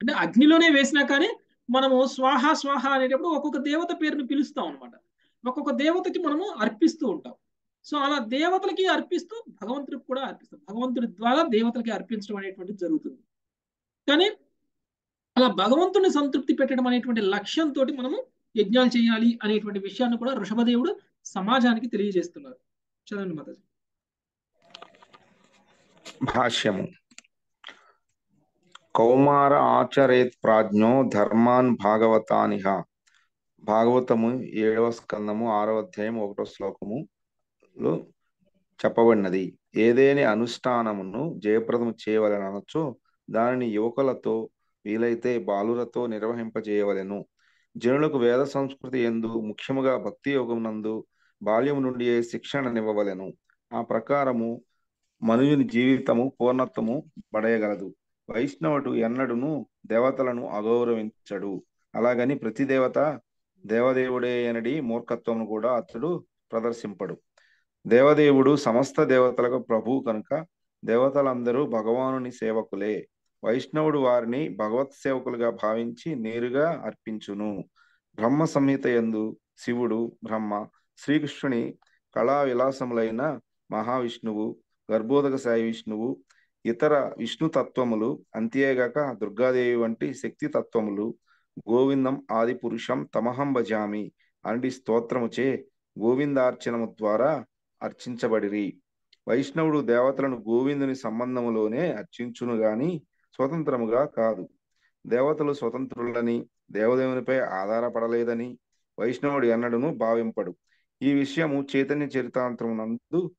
Speaker 1: అంటే అగ్నిలోనే వేసినా కానీ మనము స్వాహ స్వాహ అనేటప్పుడు ఒక్కొక్క దేవత పేరుని పిలుస్తాం అనమాట ఒక్కొక్క దేవతకి మనము అర్పిస్తూ ఉంటాం. సో అలా దేవతలకి అర్పిస్తూ భగవంతుడికి కూడా అర్పిస్తాం. భగవంతుడి ద్వారా దేవతలకి అర్పించడం అనేటువంటిది జరుగుతుంది. కానీ అలా భగవంతుని సంతృప్తి పెట్టడం అనేటువంటి లక్ష్యంతో మనము యజ్ఞాలు చేయాలి అనేటువంటి విషయాన్ని కూడా ఋషభదేవుడు సమాజానికి తెలియజేస్తున్నారు. చదవండి మాతాజీ.
Speaker 7: భాష్యము. కౌమార ఆచరేత్ ప్రాజ్ఞో ధర్మాన్ భాగవతానిహ. భాగవతము ఏడవ స్కందము ఆరవ అధ్యాయం ఒకటో శ్లోకములో చెప్పబడినది. ఏదేని అనుష్ఠానమును జయప్రదము చేయవలనొచ్చు దానిని యువకులతో వీలైతే బాలులతో నిర్వహింపజేయవలెను. జనులకు వేద సంస్కృతి ఎందు ముఖ్యముగా భక్తి యోగమునందు బాల్యం నుండి శిక్షణనివ్వవలెను. ఆ ప్రకారము మనుజుని జీవితము పూర్ణత్వము పడేయగలదు. వైష్ణవుడు ఎన్నడును దేవతలను అగౌరవించడు. అలాగని ప్రతి దేవత దేవదేవుడే అనడి మూర్ఖత్వమును కూడా అతడు ప్రదర్శింపడు. దేవదేవుడు సమస్త దేవతలకు ప్రభు కనుక దేవతలందరూ భగవానుని సేవకులే. వైష్ణవుడు వారిని భగవత్ సేవకులుగా భావించి నేరుగా అర్పించును. బ్రహ్మ సంహిత యందు శివుడు బ్రహ్మ శ్రీకృష్ణుని కళా విలాసములైన మహావిష్ణువు గర్భోదక సాయి విష్ణువు ఇతర విష్ణు తత్వములు అంతేగాక దుర్గాదేవి వంటి శక్తి తత్వములు గోవిందం ఆది పురుషం తమహం భజామి అంటి స్తోత్రముచే గోవిందార్చనము ద్వారా అర్చించబడిరి. వైష్ణవుడు దేవతలను గోవిందుని సంబంధములోనే అర్చించును గాని స్వతంత్రముగా కాదు. దేవతలు స్వతంత్రులని దేవదేవునిపై ఆధారపడలేదని వైష్ణవుడు ఎన్నడను భావింపడు. ఈ విషయము చైతన్య చరితాంతమునందు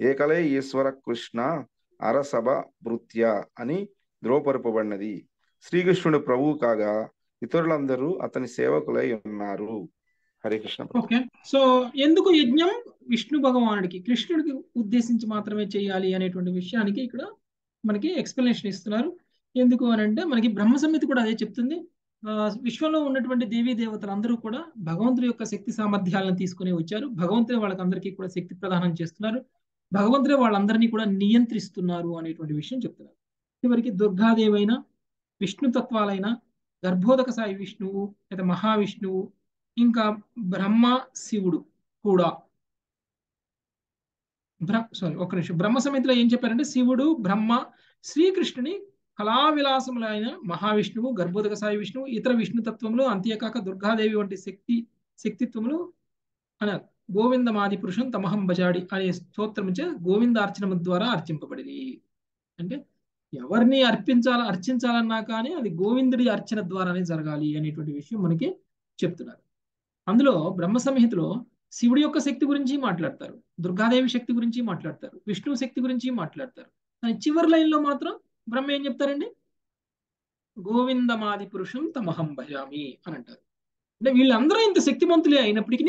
Speaker 7: ఏకలే ఈశ్వర కృష్ణ అరసభ భృత్య అని ధ్రువపరపబడినది శ్రీకృష్ణుడు ప్రభువు కాగా ఇతరులందరూ అతని సేవకులై ఉన్నారు. హరే కృష్ణ
Speaker 1: ఓకే. సో ఎందుకు యజ్ఞం? విష్ణు భగవానుడికి కృష్ణుడికి ఉద్దేశించి మాత్రమే చేయాలి అనేటువంటి విషయానికి ఇక్కడ మనకి ఎక్స్ప్లెనేషన్ ఇస్తున్నారు. ఎందుకు అని అంటే మనకి బ్రహ్మ సమితి కూడా అదే చెప్తుంది. విశ్వంలో ఉన్నటువంటి దేవీ దేవతలు అందరూ కూడా భగవంతుడి యొక్క శక్తి సామర్థ్యాలను తీసుకుని వచ్చారు. భగవంతుడే వాళ్ళకందరికీ కూడా శక్తి ప్రదానం చేస్తున్నారు. భగవంతుడే వాళ్ళందరినీ కూడా నియంత్రిస్తున్నారు అనేటువంటి విషయం చెప్తున్నారు. చివరికి దుర్గాదేవైన విష్ణు తత్వాలైన గర్భోదక సాయి విష్ణువు లేదా మహావిష్ణువు ఇంకా బ్రహ్మ శివుడు కూడా. బ్ర సారీ ఒక నిమిషం. బ్రహ్మ సమితిలో ఏం చెప్పారంటే శివుడు బ్రహ్మ శ్రీకృష్ణుని కళావిలాసములైన మహావిష్ణువు గర్భోదక సాయి విష్ణువు ఇతర విష్ణు తత్వములు అంతేకాక దుర్గాదేవి వంటి శక్తి శక్తిత్వములు అన్నారు గోవిందమాది పురుషం తమహం బజాడి అనే స్తోత్రముచే గోవిందార్చనము ద్వారా అర్చింపబడింది అంటే ఎవరిని అర్పించాల అర్చించాలన్నా కానీ అది గోవిందుడి అర్చన ద్వారానే జరగాలి అనేటువంటి విషయం మనకి చెప్తున్నారు. అందులో బ్రహ్మ సంహితలో శివుడి యొక్క శక్తి గురించి మాట్లాడతారు దుర్గాదేవి శక్తి గురించి మాట్లాడతారు విష్ణువు శక్తి గురించి మాట్లాడతారు. కానీ చివరి లైన్లో మాత్రం బ్రహ్మ ఏం చెప్తారండి? గోవిందమాది పురుషం తమహం భజామి అని అంటారు. అంటే వీళ్ళందరూ ఇంత శక్తిమంతులే అయినప్పటికీ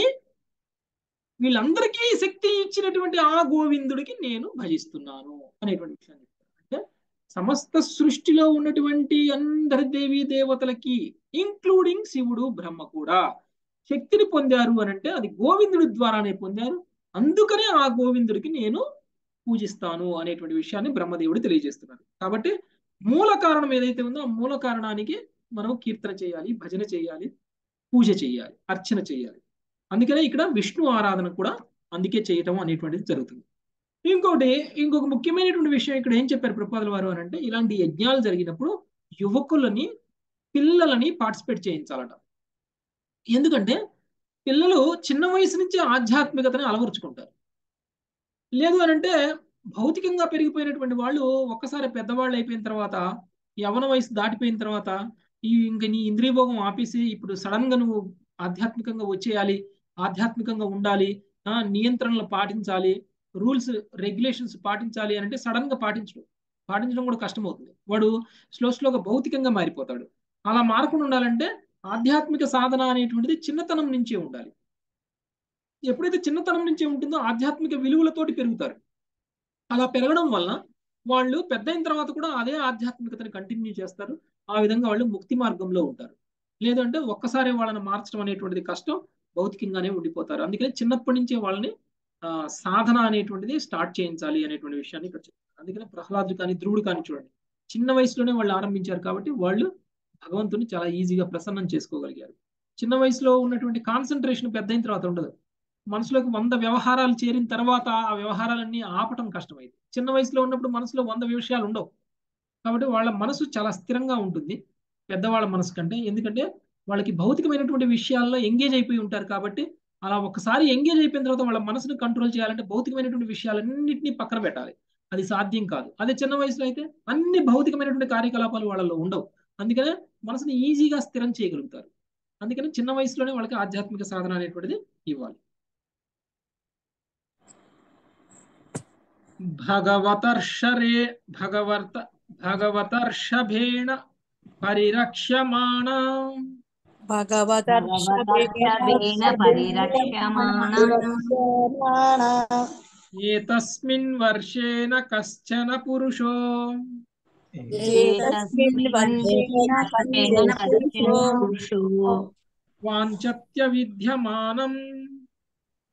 Speaker 1: వీళ్ళందరికీ శక్తి ఇచ్చినటువంటి ఆ గోవిందుడికి నేను భజిస్తున్నాను అనేటువంటి విషయాన్ని చెప్తారు. అంటే సమస్త సృష్టిలో ఉన్నటువంటి అందరి దేవీ దేవతలకి ఇంక్లూడింగ్ శివుడు బ్రహ్మ కూడా శక్తిని పొందారు అని అంటే అది గోవిందుడి ద్వారానే పొందారు. అందుకనే ఆ గోవిందుడికి నేను పూజిస్తాను అనేటువంటి విషయాన్ని బ్రహ్మదేవుడు తెలియజేస్తున్నారు. కాబట్టి మూల కారణం ఏదైతే ఉందో ఆ మూల కారణానికి మనం కీర్తన చేయాలి భజన చేయాలి పూజ చేయాలి అర్చన చేయాలి. అందుకనే ఇక్కడ విష్ణు ఆరాధన కూడా అందుకే చేయటం అనేటువంటిది జరుగుతుంది. ఇంకోటి ఇంకొక ముఖ్యమైనటువంటి విషయం ఇక్కడ ఏం చెప్పారు ప్రపాదుల వారు అని అంటే ఇలాంటి యజ్ఞాలు జరిగినప్పుడు యువకులని పిల్లలని పార్టిసిపేట్ చేయించాలట. ఎందుకంటే పిల్లలు చిన్న వయసు నుంచి ఆధ్యాత్మికతని అలవరుచుకుంటారు. లేదు అని అంటే భౌతికంగా పెరిగిపోయినటువంటి వాళ్ళు ఒక్కసారి పెద్దవాళ్ళు అయిపోయిన తర్వాత యవన వయసు దాటిపోయిన తర్వాత ఈ ఇంక నీ ఇంద్రియభోగం ఆపేసి ఇప్పుడు సడన్గా నువ్వు ఆధ్యాత్మికంగా వచ్చేయాలి ఆధ్యాత్మికంగా ఉండాలి ఆ నియంత్రణలు పాటించాలి రూల్స్ రెగ్యులేషన్స్ పాటించాలి అని అంటే సడన్గా పాటించడం. పాటించడం కూడా కష్టమవుతుంది. వాడు స్లో స్లోగా భౌతికంగా మారిపోతాడు. అలా మారకుండా ఉండాలంటే ఆధ్యాత్మిక సాధన అనేటువంటిది చిన్నతనం నుంచే ఉండాలి. ఎప్పుడైతే చిన్నతనం నుంచే ఉంటుందో ఆధ్యాత్మిక విలువలతోటి పెరుగుతారు. అలా పెరగడం వల్ల వాళ్ళు పెద్ద అయిన తర్వాత కూడా అదే ఆధ్యాత్మికతను కంటిన్యూ చేస్తారు. ఆ విధంగా వాళ్ళు ముక్తి మార్గంలో ఉంటారు. లేదంటే ఒక్కసారి వాళ్ళని మార్చడం అనేటువంటిది కష్టం భౌతికంగానే ఉండిపోతారు. అందుకని చిన్నప్పటి నుంచే వాళ్ళని సాధన అనేటువంటిది స్టార్ట్ చేయించాలి అనేటువంటి విషయాన్ని ఇక్కడ చెప్తారు అందుకని ప్రహ్లాదుడు కానీ ధ్రువుడు కానీ చూడండి. చిన్న వయసులోనే వాళ్ళు ఆరంభించారు కాబట్టి వాళ్ళు భగవంతుని చాలా ఈజీగా ప్రసన్నం చేసుకోగలిగారు. చిన్న వయసులో ఉన్నటువంటి కాన్సన్ట్రేషన్ పెద్ద అయిన తర్వాత ఉండదు. మనసులోకి వంద వ్యవహారాలు చేరిన తర్వాత ఆ వ్యవహారాలన్నీ ఆపటం కష్టమైంది. చిన్న వయసులో ఉన్నప్పుడు మనసులో వంద విషయాలు ఉండవు. కాబట్టి వాళ్ళ మనసు చాలా స్థిరంగా ఉంటుంది. పెద్దవాళ్ళ మనసు కంటే. ఎందుకంటే వాళ్ళకి భౌతికమైనటువంటి విషయాల్లో ఎంగేజ్ అయిపోయి ఉంటారు కాబట్టి అలా ఒకసారి ఎంగేజ్ అయిపోయిన తర్వాత వాళ్ళ మనసును కంట్రోల్ చేయాలంటే భౌతికమైనటువంటి విషయాలన్నింటినీ పక్కన పెట్టాలి. అది సాధ్యం కాదు. అదే చిన్న వయసులో అయితే అన్ని భౌతికమైనటువంటి కార్యకలాపాలు వాళ్ళలో ఉండవు. అందుకనే మనసుని ఈజీగా స్థిరం చేయగలుగుతారు. అందుకని చిన్న వయసులోనే వాళ్ళకి ఆధ్యాత్మిక సాధన అనేటువంటిది ఇవ్వాలి. भगवतर्षरे भगवर्त भगवतर्षभेण
Speaker 6: परिरक्ष्यमाण।
Speaker 3: एतस्मिन् वर्षेण कश्चन
Speaker 1: पुरुषो। वाञ्छत्य विद्यमानम्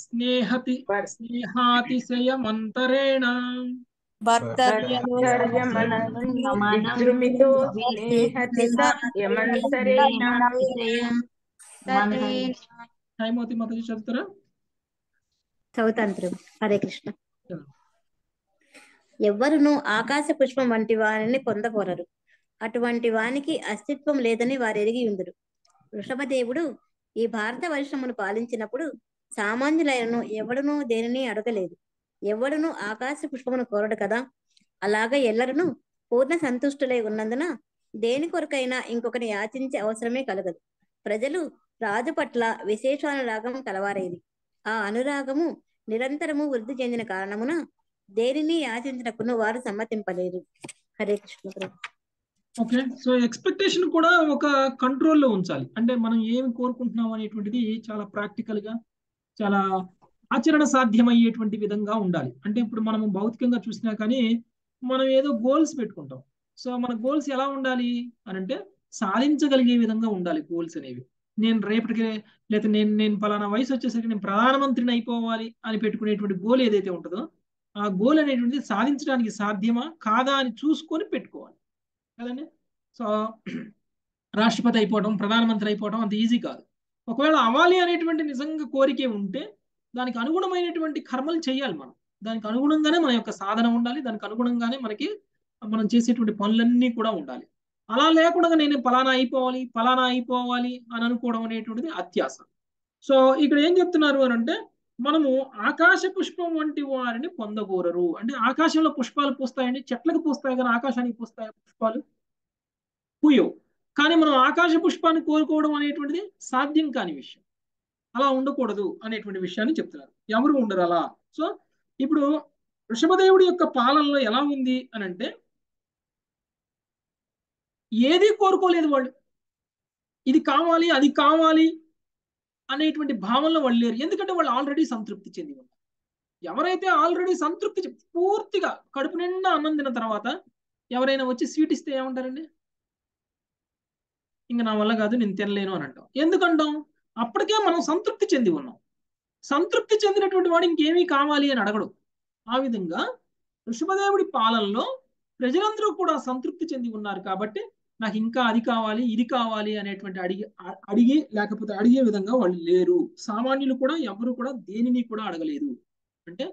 Speaker 1: స్నేహతి స్నేహాతిశయమంతరేణ. హైమోతి మాతాజీ చదువుతారా?
Speaker 5: హరే కృష్ణ. ఎవ్వరును ఆకాశ పుష్పం వంటి వారిని పొందకోరరు. అటువంటి వానికి అస్తిత్వం లేదని వారు ఎరిగి ఉందరు. వృషభదేవుడు ఈ భారత వర్షమును పాలించినప్పుడు సామాన్యులైనను ఎవడునూ దేనిని అడగలేదు. ఎవడును ఆకాశ పుష్పమును కోరడు కదా? అలాగా ఎల్లరును పూర్ణ సంతుష్టులై ఉన్నందున దేని కొరకైనా ఇంకొకరిని యాచించే అవసరమే కలగదు. ప్రజలు రాజు పట్ల విశేషానురాగం కలవారేది. ఆ అనురాగము నిరంతరము వృద్ధి చెందిన కారణమున దేనిని యాచించినకును వారు సమ్మతింపలేరు. Hare Krishna
Speaker 1: okay so expectation కూడా ఒక కంట్రోల్లో ఉంచాలి. అంటే మనం ఏమి కోరుకుంటున్నాం అనేటువంటిది చాలా ప్రాక్టికల్గా చాలా ఆచరణ సాధ్యమయ్యేటువంటి విధంగా ఉండాలి. అంటే ఇప్పుడు మనం భౌతికంగా చూసినా కానీ మనం ఏదో గోల్స్ పెట్టుకుంటాం. సో మన గోల్స్ ఎలా ఉండాలి? అని అంటే సాధించగలిగే విధంగా ఉండాలి గోల్స్ అనేవి. నేను రేపటికి లేదా నేను నేను పలానా వయసు వచ్చేసరికి నేను ప్రధానమంత్రిని అయిపోవాలి అని పెట్టుకునేటువంటి గోల్ ఏదైతే ఉంటుందో ఆ గోల్ అనేటువంటిది సాధించడానికి సాధ్యమా? కాదా? అని చూసుకొని పెట్టుకోవాలి. కదండి? సో రాష్ట్రపతి అయిపోవడం ప్రధానమంత్రి అయిపోవడం అంత ఈజీ కాదు. ఒకవేళ అవ్వాలి అనేటువంటి నిజంగా కోరికే ఉంటే దానికి అనుగుణమైనటువంటి కర్మలు చేయాలి మనం. దానికి అనుగుణంగానే మన యొక్క సాధన ఉండాలి. దానికి అనుగుణంగానే మనకి మనం చేసేటువంటి పనులన్నీ కూడా ఉండాలి. అలా లేకుండా నేను ఫలానా అయిపోవాలి ఫలానా అయిపోవాలి అని అనుకోవడం అనేటువంటిది అత్యాస సో ఇక్కడ ఏం చెప్తున్నారు అని అంటే మనము ఆకాశ పుష్పం వంటి వారిని పొందగోరరు. అంటే ఆకాశంలో పుష్పాలు పూస్తాయండి చెట్లకు పూస్తాయి కానీ ఆకాశానికి పూస్తాయి పుష్పాలు. పూయవు కానీ మనం ఆకాశ పుష్పాన్ని కోరుకోవడం అనేటువంటిది సాధ్యం కాని విషయం. అలా ఉండకూడదు అనేటువంటి విషయాన్ని చెప్తున్నారు. ఎవరు ఉండరు అలా. సో ఇప్పుడు వృషభదేవుడి యొక్క పాలనలో ఎలా ఉంది అని అంటే ఏది కోరుకోలేదు వాళ్ళు. ఇది కావాలి అది కావాలి అనేటువంటి భావనలో వాళ్ళు లేరు. ఎందుకంటే వాళ్ళు ఆల్రెడీ సంతృప్తి చెంది ఉన్నారు. ఎవరైతే ఆల్రెడీ సంతృప్తి చె- పూర్తిగా కడుపు నిండా అన్నం తిన్న తర్వాత ఎవరైనా వచ్చి స్వీట్ ఇస్తే ఏమంటారండి? ఇంకా నా వల్ల కాదు నేను తినలేను అని అంటాం ఎందుకంటాం అప్పటికే మనం సంతృప్తి చెంది ఉన్నాం. సంతృప్తి చెందినటువంటి వాడు ఇంకేమీ కావాలి అని అడగడు. ఆ విధంగా ఋషభదేవుడి పాలనలో ప్రజలందరూ కూడా సంతృప్తి చెంది ఉన్నారు కాబట్టి నాకు ఇంకా అది కావాలి ఇది కావాలి అనేటువంటి అడిగి అడిగి లేకపోతే అడిగే విధంగా వాళ్ళు లేరు. సామాన్యులు కూడా ఎవరు కూడా దేనిని కూడా అడగలేదు. అంటే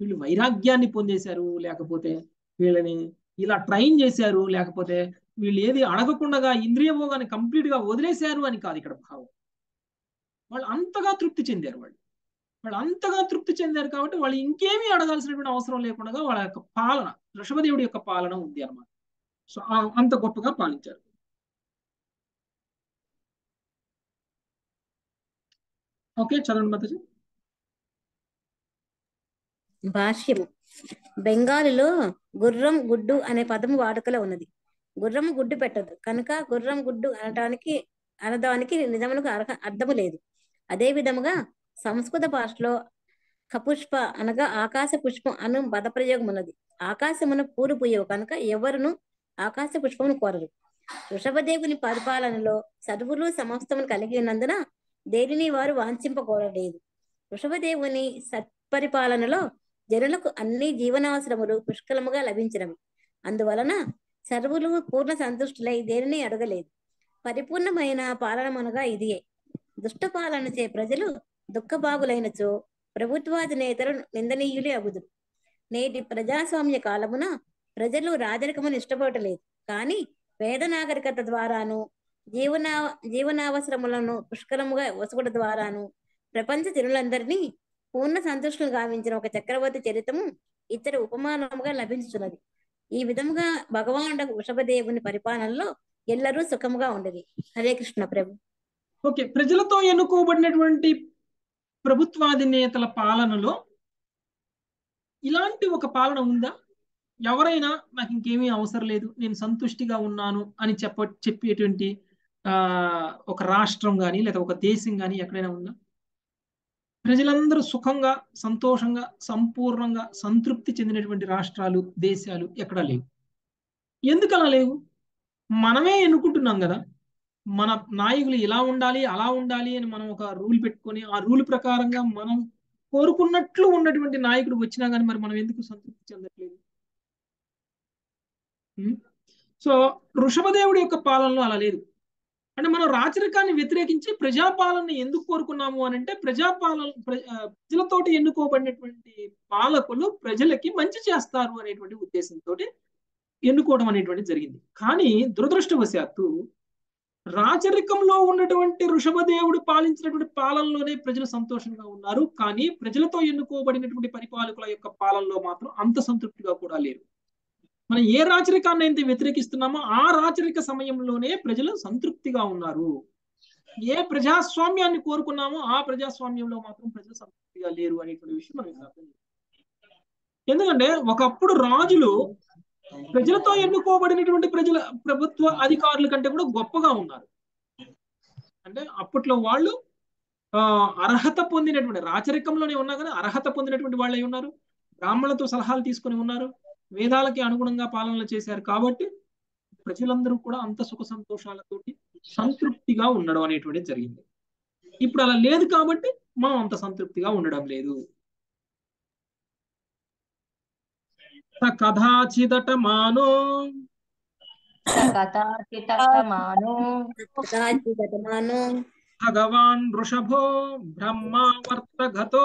Speaker 1: వీళ్ళు వైరాగ్యాన్ని పొందేశారు లేకపోతే వీళ్ళని ఇలా ట్రైన్ చేశారు లేకపోతే వీళ్ళు ఏది అడగకుండా ఇంద్రియ భోగాన్ని కంప్లీట్గా వదిలేశారు అని కాదు ఇక్కడ భావం. వాళ్ళు అంతగా తృప్తి చెందారు వాళ్ళు. వాళ్ళు అంతగా తృప్తి చెందారు కాబట్టి వాళ్ళు ఇంకేమీ అడగాల్సినటువంటి అవసరం లేకుండా వాళ్ళ యొక్క పాలన ఋషభదేవుడి యొక్క పాలన ఉంది అన్నమాట. సో అంత గొప్పగా పాలించారు. ఓకే చదవండి మాతాజీ.
Speaker 5: భాష్యము. బెంగాలీలో గుర్రం గుడ్డు అనే పదము వాడుకలో ఉన్నది. గుర్రము గుడ్డు పెట్టదు. కనుక గుర్రం గుడ్డు అనటానికి అనదానికి నిజమునకు అర్హ అర్థము లేదు. అదే విధముగా సంస్కృత భాషలో కపుష్ప అనగా ఆకాశ పుష్పం అను పదప్రయోగం ఉన్నది ఆకాశమున పూలు పూయవు కనుక ఎవరును ఆకాశ పుష్పమును కోరరు. వృషభదేవుని పరిపాలనలో సర్వులు సమస్తమును కలిగి ఉన్నందున దేనిని వారు వాంఛింపకూడలేదు వృషభదేవుని సత్పరిపాలనలో జనులకు అన్ని జీవనావసరములు పుష్కలముగా లభించినవి. అందువలన సర్వులు పూర్ణ సంతుష్టులై దేనిని అడగలేదు. పరిపూర్ణమైన పాలనమనగా ఇదియే. దుష్ట పాలనచే ప్రజలు దుఃఖభాగులైనచో ప్రభుత్వాధినేతలు నిందనీయులే అగుదురు నేటి ప్రజాస్వామ్య కాలమున ప్రజలు రాజరికమును ఇష్టపడలేదు. కానీ వేద నాగరికత ద్వారాను జీవనా జీవనావసరములను పుష్కలముగా వసుకుట ద్వారాను ప్రపంచ జనులందరినీ పూర్ణ సంతుష్టులు గావించిన ఒక చక్రవర్తి చరిత్రము ఇతర ఉపమానముగా లభించుతున్నది ఈ విధముగా భగవానుడు వృషభదేవుని పరిపాలనలో ఎల్లరూ సుఖముగా ఉండేది. హరే కృష్ణ ప్రభు.
Speaker 1: ఓకే ప్రజలతో ఎన్నుకోబడినటువంటి ప్రభుత్వాధినేతల పాలనలో ఇలాంటి ఒక పాలన ఉందా? ఎవరైనా నాకు ఇంకేమీ అవసరం లేదు నేను సంతుష్టిగా ఉన్నాను అని చెప్ప చెప్పేటువంటి ఆ ఒక రాష్ట్రం కానీ లేదా ఒక దేశం కానీ ఎక్కడైనా ఉందా? ప్రజలందరూ సుఖంగా సంతోషంగా సంపూర్ణంగా సంతృప్తి చెందినటువంటి రాష్ట్రాలు దేశాలు ఎక్కడా లేవు. ఎందుకు అలా లేవు? మనమే ఎన్నుకుంటున్నాం కదా. మన నాయకులు ఇలా ఉండాలి అలా ఉండాలి అని మనం ఒక రూల్ పెట్టుకొని ఆ రూల్ ప్రకారంగా మనం కోరుకున్నట్లు ఉన్నటువంటి నాయకుడు వచ్చినా కానీ మరి మనం ఎందుకు సంతృప్తి చెందట్లేదు? సో ఋషభదేవుడి యొక్క పాలనలో అలా లేదు. అంటే మనం రాచరికాన్ని వ్యతిరేకించి ప్రజాపాలన ఎందుకు కోరుకున్నాము అని అంటే ప్రజాపాలన ప్రజలతోటి ఎన్నుకోబడినటువంటి పాలకులు ప్రజలకి మంచి చేస్తారు అనేటువంటి ఉద్దేశంతో ఎన్నుకోవడం అనేటువంటి జరిగింది. కానీ దురదృష్టవశాత్తు రాచరికంలో ఉన్నటువంటి ఋషభదేవుడు పాలించినటువంటి పాలనలోనే ప్రజలు సంతోషంగా ఉన్నారు. కానీ ప్రజలతో ఎన్నుకోబడినటువంటి పరిపాలకుల యొక్క పాలనలో మాత్రం అంత సంతృప్తిగా కూడా లేరు. మనం ఏ రాచరికాన్ని అయితే వ్యతిరేకిస్తున్నామో ఆ రాచరిక సమయంలోనే ప్రజలు సంతృప్తిగా ఉన్నారు. ఏ ప్రజాస్వామ్యాన్ని కోరుకున్నామో ఆ ప్రజాస్వామ్యంలో మాత్రం ప్రజలు సంతృప్తిగా లేరు అనేటువంటి విషయం మనం అర్థం ఎందుకంటే ఒకప్పుడు రాజులు ప్రజలతో ఎన్నుకోబడినటువంటి ప్రజల ప్రభుత్వ అధికారుల కంటే కూడా గొప్పగా ఉన్నారు. అంటే అప్పట్లో వాళ్ళు ఆ అర్హత పొందినటువంటి రాచరికంలోనే ఉన్నా కానీ అర్హత పొందినటువంటి వాళ్ళు ఉన్నారు. బ్రాహ్మణులతో సలహాలు తీసుకొని ఉన్నారు. వేదాలకి అనుగుణంగా పాలనలు చేశారు కాబట్టి ప్రజలందరూ కూడా అంత సుఖ సంతోషాలతోటి సంతృప్తిగా ఉండడం అనేటువంటిది జరిగింది. ఇప్పుడు అలా లేదు కాబట్టి మనం అంత సంతృప్తిగా ఉండడం లేదు. కథాచిదట మానో భగవాన్ వృషభో బ్రహ్మావర్తగతో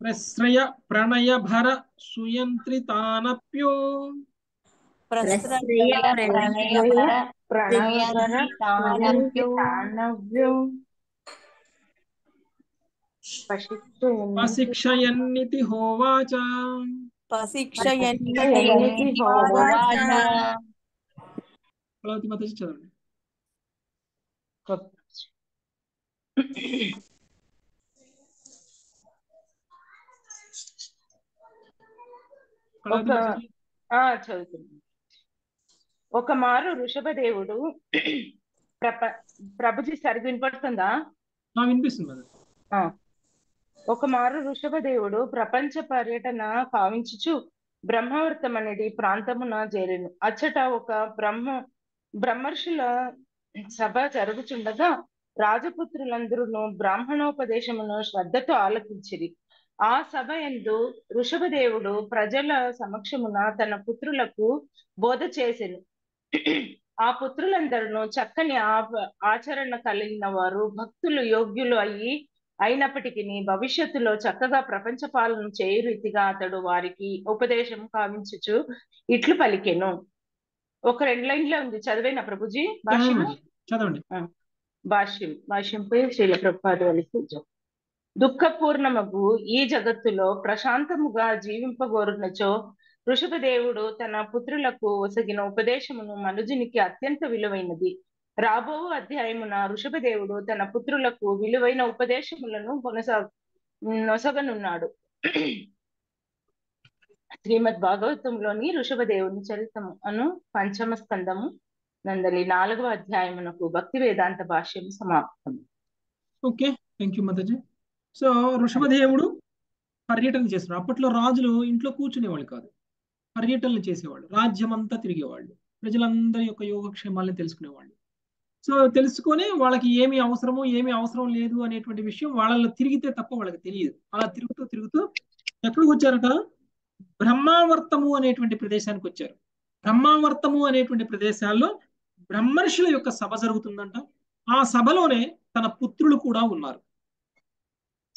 Speaker 3: प्रश्रय प्रणयभर
Speaker 1: सुयन्त्रितानप्यो। पशिक्षयन्निति
Speaker 6: होवाच।
Speaker 1: पशिक्षयन्निति होवाच। चलति
Speaker 8: माताजि चलने చదువుతున్నాను. ఒక మారు వృషభదేవుడు ప్రప ప్రభుజీ సరిగ్గా వినపడుతుందా?
Speaker 1: వినిపిస్తుంది
Speaker 8: ఒక మారు వృషభదేవుడు ప్రపంచ పర్యటన కావించుచు బ్రహ్మవర్తం అనేది ప్రాంతమున చేరెను. అచ్చట ఒక బ్రహ్మ బ్రహ్మర్షుల సభ జరుగుచుండగా రాజపుత్రులందరూ బ్రాహ్మణోపదేశమును శ్రద్ధతో ఆలకించిరి. ఆ సభ ఎందు వృషభదేవుడు ప్రజల సమక్షమున తన పుత్రులకు బోధ చేసెను. ఆ పుత్రులందరూ చక్కని ఆచరణ కలిగిన వారు భక్తులు యోగ్యులు అయ్యి అయినప్పటికీ భవిష్యత్తులో చక్కగా ప్రపంచ పాలన చేయు రీతిగా అతడు వారికి ఉపదేశం కావించుచు ఇట్లు పలికెను. ఒక రెండు లైన్లో ఉంది. చదివేనా ప్రభుజీ?
Speaker 1: చదవండి.
Speaker 8: భాష్యం భాష్యంపై శ్రీల ప్రభుపాద వారికి దుఃఖపూర్ణమగు ఈ జగత్తులో ప్రశాంతముగా జీవింపగోరునచో ఋషభదేవుడు తన పుత్రులకు ఒసగిన ఉపదేశమును మనుజునికి అత్యంత విలువైనది. రాబో అధ్యాయమున ఋషభదేవుడు తన పుత్రులకు విలువైన ఉపదేశములను కొనసాగ నొసగనున్నాడు. శ్రీమద్ భాగవతంలోని ఋషభదేవుని చరితము అను పంచమ స్కందము నందలి నాలుగవ అధ్యాయమునకు భక్తి వేదాంత భాష్యం సమాప్తం.
Speaker 1: ఓకే. థ్యాంక్ యూ మదజీ సో వృషభదేవుడు పర్యటన చేస్తున్నాడు. అప్పట్లో రాజులు ఇంట్లో కూర్చునేవాళ్ళు కాదు. పర్యటనలు చేసేవాళ్ళు. రాజ్యం అంతా తిరిగేవాళ్ళు. ప్రజలందరి యొక్క యోగక్షేమాలను తెలుసుకునేవాళ్ళు. సో తెలుసుకొని వాళ్ళకి ఏమి అవసరమో ఏమి అవసరం లేదు అనేటువంటి విషయం వాళ్ళలో తిరిగితే తప్ప వాళ్ళకి తెలియదు. అలా తిరుగుతూ తిరుగుతూ ఎక్కడికి వచ్చారట? బ్రహ్మావర్తము అనేటువంటి ప్రదేశానికి వచ్చారు. బ్రహ్మావర్తము అనేటువంటి ప్రదేశాల్లో బ్రహ్మర్షుల యొక్క సభ జరుగుతుందంట. ఆ సభలోనే తన పుత్రులు కూడా ఉన్నారు.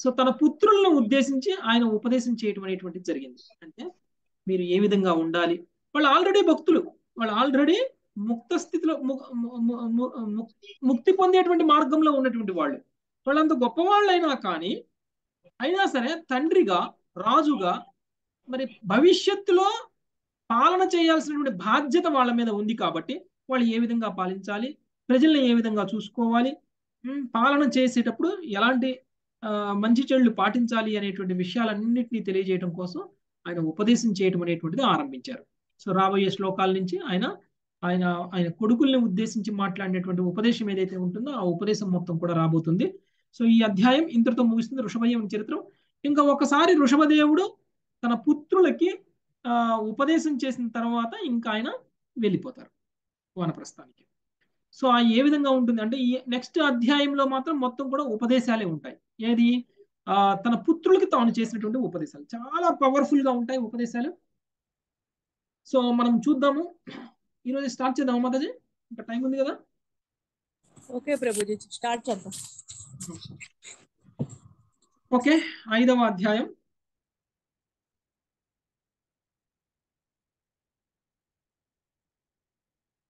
Speaker 1: సో తన పుత్రులను ఉద్దేశించి ఆయన ఉపదేశం చేయటం అనేటువంటిది జరిగింది. అంటే మీరు ఏ విధంగా ఉండాలి? వాళ్ళు ఆల్రెడీ భక్తులు. వాళ్ళు ఆల్రెడీ ముక్త స్థితిలో ము- ము- ముక్తి పొందేటువంటి మార్గంలో ఉన్నటువంటి వాళ్ళు. వాళ్ళంత గొప్పవాళ్ళైనా కానీ అయినా సరే తండ్రిగా రాజుగా మరి భవిష్యత్తులో పాలన చేయాల్సినటువంటి బాధ్యత వాళ్ళ మీద ఉంది కాబట్టి వాళ్ళు ఏ విధంగా పాలించాలి? ప్రజల్ని ఏ విధంగా చూసుకోవాలి? పాలన చేసేటప్పుడు ఎలాంటి మంచి చెడులు పాటించాలి అనేటువంటి విషయాలన్నింటినీ తెలియజేయడం కోసం ఆయన ఉపదేశం చేయటం అనేటువంటిది ఆరంభించారు. సో రాబోయే శ్లోకాల నుంచి ఆయన ఆయన ఆయన కొడుకుల్ని ఉద్దేశించి మాట్లాడినటువంటి ఉపదేశం ఏదైతే ఉంటుందో ఆ ఉపదేశం మొత్తం కూడా రాబోతుంది. సో ఈ అధ్యాయం ఇంతటితో ముగిస్తుంది. ఋషభదేవుని చరిత్రం. ఇంకా ఒకసారి ఋషభదేవుడు తన పుత్రులకి ఆ, ఉపదేశం చేసిన తర్వాత ఇంకా ఆయన వెళ్ళిపోతారు. వనప్రస్థానికి సో ఆ ఏ విధంగా ఉంటుంది అంటే ఈ నెక్స్ట్ అధ్యాయంలో మాత్రం మొత్తం కూడా ఉపదేశాలే ఉంటాయి. ఏది? ఆ తన పుత్రులకి తాను చేసినటువంటి ఉపదేశాలు. చాలా పవర్ఫుల్గా ఉంటాయి ఉపదేశాలు. సో మనం చూద్దాము. ఈరోజు స్టార్ట్ చేద్దాము మాతాజీ? ఇంకా టైం ఉంది కదా?
Speaker 6: ఓకే ప్రభుజీ స్టార్ట్ చేద్దాం.
Speaker 1: ఓకే ఐదవ అధ్యాయం.